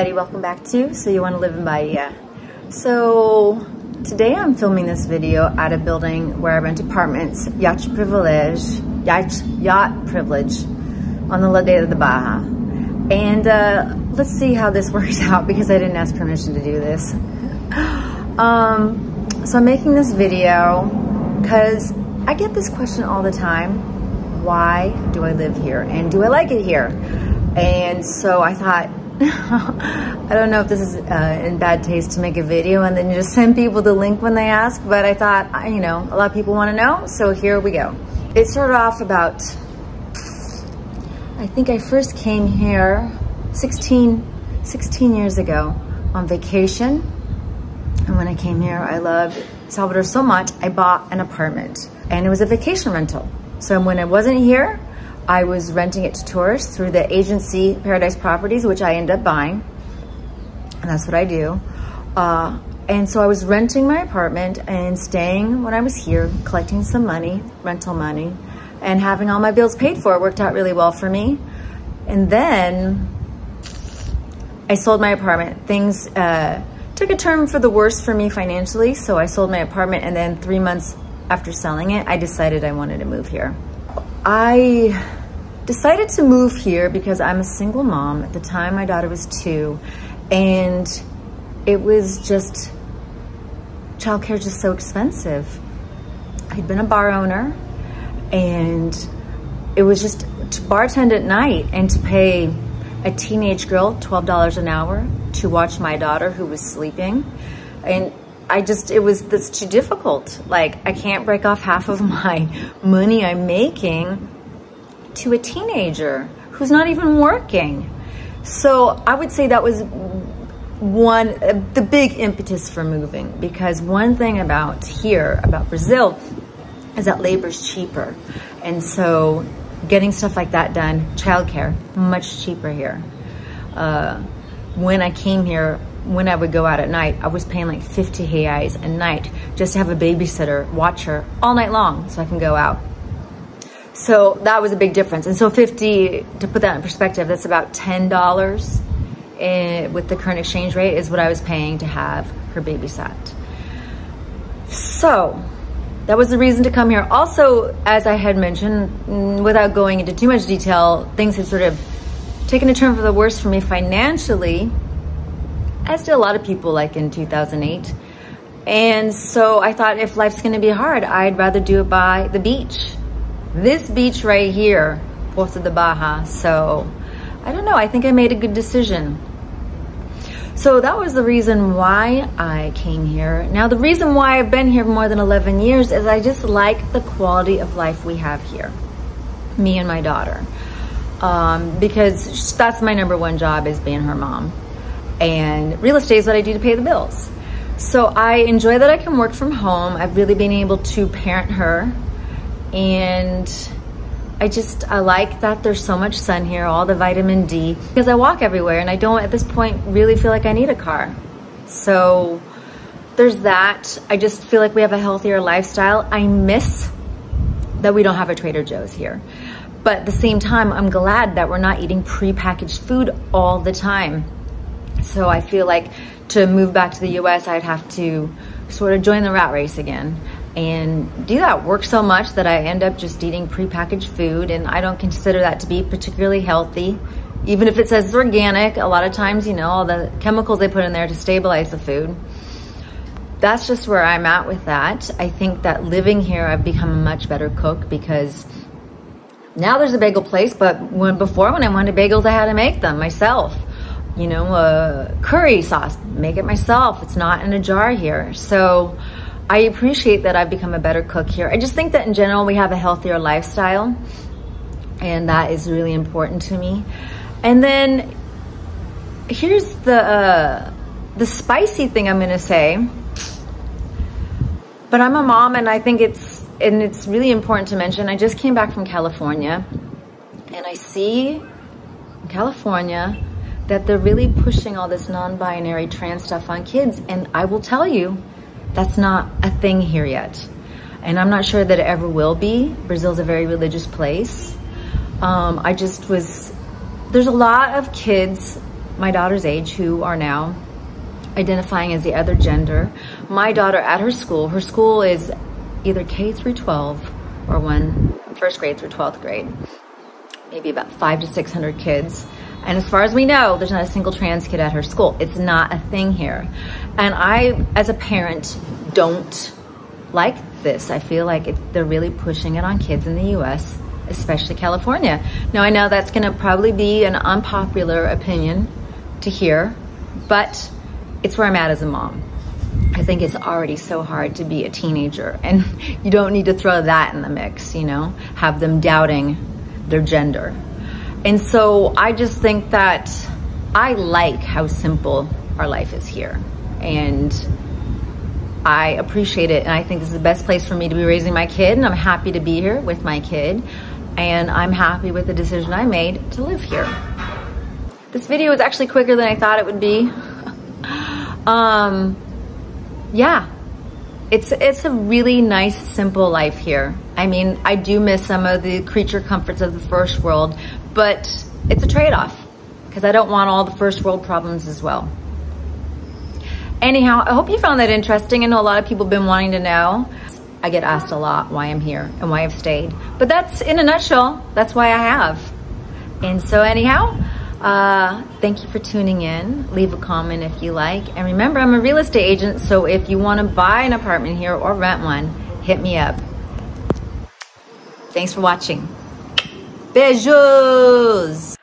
everybody, welcome back to So You Want to Live in Bahia. So today I'm filming this video at a building where I rent apartments, Yacht Privilege, Yacht, Yacht Privilege on the Ladeira de Barra. And uh, let's see how this works out because I didn't ask permission to do this. Um, so I'm making this video because I get this question all the time. Why do I live here? And do I like it here? And so I thought, I don't know if this is uh, in bad taste to make a video and then you just send people the link when they ask, but I thought, you know, a lot of people want to know, so here we go. It started off about, I think I first came here 16, 16 years ago on vacation. And when I came here, I loved Salvador so much, I bought an apartment and it was a vacation rental. So when I wasn't here, I was renting it to tourists through the agency Paradise Properties, which I ended up buying. And that's what I do. Uh, and so I was renting my apartment and staying when I was here, collecting some money, rental money, and having all my bills paid for. It worked out really well for me. And then I sold my apartment. Things uh, took a turn for the worse for me financially. So I sold my apartment and then three months after selling it, I decided I wanted to move here. I decided to move here because I'm a single mom. At the time, my daughter was two, and it was just, childcare just so expensive. I'd been a bar owner, and it was just to bartend at night and to pay a teenage girl $12 an hour to watch my daughter who was sleeping. And I just, it was, that's too difficult. Like, I can't break off half of my money I'm making to a teenager who's not even working. So I would say that was one, the big impetus for moving because one thing about here, about Brazil, is that labor's cheaper. And so getting stuff like that done, childcare, much cheaper here. Uh, when I came here, when I would go out at night, I was paying like 50 reais a night just to have a babysitter watch her all night long so I can go out. So that was a big difference. And so 50, to put that in perspective, that's about $10 in, with the current exchange rate is what I was paying to have her babysat. So that was the reason to come here. Also, as I had mentioned, mm, without going into too much detail, things had sort of taken a turn for the worse for me financially as did a lot of people like in 2008. And so I thought if life's gonna be hard, I'd rather do it by the beach. This beach right here, Porto de Barra. So I don't know, I think I made a good decision. So that was the reason why I came here. Now the reason why I've been here more than 11 years is I just like the quality of life we have here. Me and my daughter. Um, because that's my number one job is being her mom and real estate is what I do to pay the bills. So I enjoy that I can work from home. I've really been able to parent her and I just, I like that there's so much sun here, all the vitamin D, because I walk everywhere and I don't at this point really feel like I need a car. So there's that. I just feel like we have a healthier lifestyle. I miss that we don't have a Trader Joe's here. But at the same time, I'm glad that we're not eating prepackaged food all the time. So I feel like to move back to the US, I'd have to sort of join the rat race again and do that work so much that I end up just eating prepackaged food and I don't consider that to be particularly healthy. Even if it says it's organic, a lot of times, you know, all the chemicals they put in there to stabilize the food. That's just where I'm at with that. I think that living here, I've become a much better cook because now there's a bagel place, but when before when I wanted bagels, I had to make them myself you know, a curry sauce, make it myself. It's not in a jar here. So I appreciate that I've become a better cook here. I just think that in general, we have a healthier lifestyle and that is really important to me. And then here's the, uh, the spicy thing I'm going to say, but I'm a mom and I think it's, and it's really important to mention, I just came back from California and I see California, that they're really pushing all this non-binary trans stuff on kids. And I will tell you, that's not a thing here yet. And I'm not sure that it ever will be. Brazil's a very religious place. Um, I just was, there's a lot of kids my daughter's age who are now identifying as the other gender. My daughter at her school, her school is either K through 12 or one first grade through 12th grade, maybe about five to 600 kids. And as far as we know, there's not a single trans kid at her school. It's not a thing here. And I, as a parent, don't like this. I feel like it, they're really pushing it on kids in the US, especially California. Now, I know that's going to probably be an unpopular opinion to hear, but it's where I'm at as a mom. I think it's already so hard to be a teenager, and you don't need to throw that in the mix, you know, have them doubting their gender. And so I just think that I like how simple our life is here. And I appreciate it. And I think this is the best place for me to be raising my kid. And I'm happy to be here with my kid. And I'm happy with the decision I made to live here. This video was actually quicker than I thought it would be. um, yeah, it's it's a really nice, simple life here. I mean, I do miss some of the creature comforts of the first world, but it's a trade-off because I don't want all the first world problems as well. Anyhow, I hope you found that interesting. I know a lot of people have been wanting to know. I get asked a lot why I'm here and why I've stayed. But that's, in a nutshell, that's why I have. And so anyhow, uh, thank you for tuning in. Leave a comment if you like. And remember, I'm a real estate agent, so if you want to buy an apartment here or rent one, hit me up. Thanks for watching. Beijos!